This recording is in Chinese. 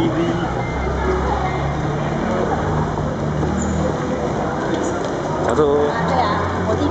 第一滴。好的。对啊，我弟